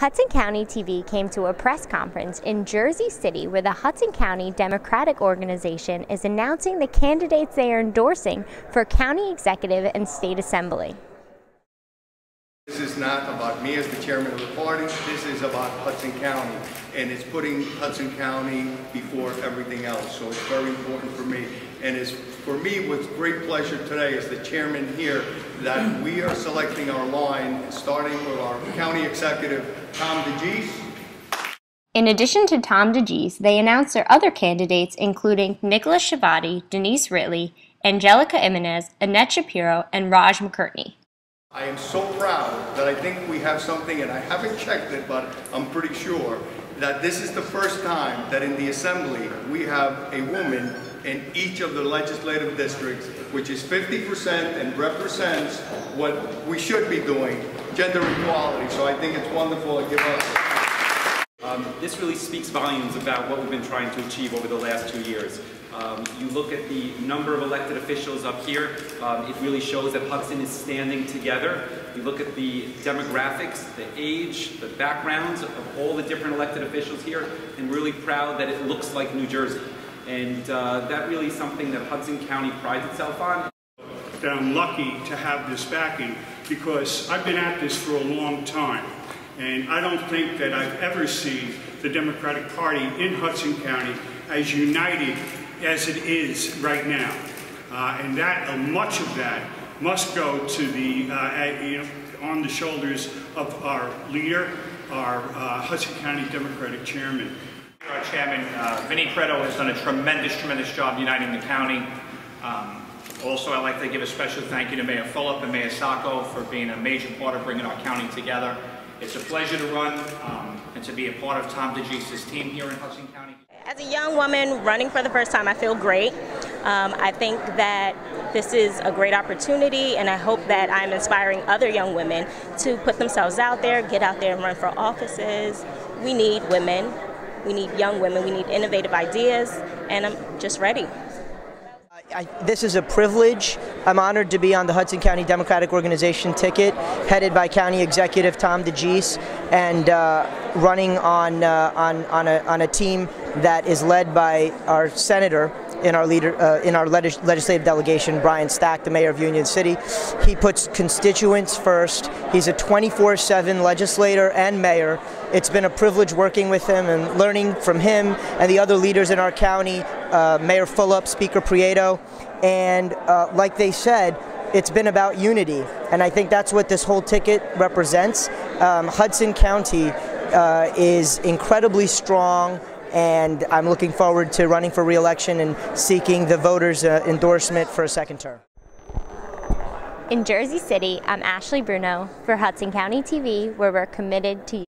Hudson County TV came to a press conference in Jersey City where the Hudson County Democratic Organization is announcing the candidates they are endorsing for county executive and state assembly. This is not about me as the chairman of the party. This is about Hudson County, and it's putting Hudson County before everything else. So it's very important for me. And it's for me with great pleasure today as the chairman here that we are selecting our line, starting with our county executive, Tom DeGise. In addition to Tom DeGise, they announced their other candidates, including Nicholas Chiaravalloti, Denise Ridley, Angelica Jimenez, Annette Chaparro, and Raj Mukherji. I am so proud that I think we have something, and I haven't checked it, but I'm pretty sure, that this is the first time that in the Assembly we have a woman in each of the legislative districts, which is 50% and represents what we should be doing, gender equality. So I think it's wonderful to give us um, this really speaks volumes about what we've been trying to achieve over the last two years. Um, you look at the number of elected officials up here, um, it really shows that Hudson is standing together. You look at the demographics, the age, the backgrounds of all the different elected officials here, and really proud that it looks like New Jersey. And uh, that really is something that Hudson County prides itself on. That I'm lucky to have this backing because I've been at this for a long time. And I don't think that I've ever seen the Democratic Party in Hudson County as united as it is right now. Uh, and that, much of that must go to the, uh, you know, on the shoulders of our leader, our uh, Hudson County Democratic Chairman. Our chairman, uh, Vinnie Prieto, has done a tremendous, tremendous job uniting the county. Um, also, I'd like to give a special thank you to Mayor Fulop and Mayor Sacco for being a major part of bringing our county together. It's a pleasure to run um, and to be a part of Tom DeGise's team here in Hudson County. As a young woman running for the first time, I feel great. Um, I think that this is a great opportunity, and I hope that I'm inspiring other young women to put themselves out there, get out there and run for offices. We need women, we need young women, we need innovative ideas, and I'm just ready. I, this is a privilege. I'm honored to be on the Hudson County Democratic Organization ticket, headed by County Executive Tom DeGise, and uh, running on, uh, on, on, a, on a team that is led by our Senator, in our leader uh, in our legislative delegation, Brian Stack, the mayor of Union City. He puts constituents first. He's a 24/7 legislator and mayor. It's been a privilege working with him and learning from him and the other leaders in our county, uh, Mayor Fulop, Speaker Prieto, and uh, like they said, it's been about unity, and I think that's what this whole ticket represents. Um, Hudson County uh, is incredibly strong and I'm looking forward to running for re-election and seeking the voters' uh, endorsement for a second term. In Jersey City, I'm Ashley Bruno for Hudson County TV, where we're committed to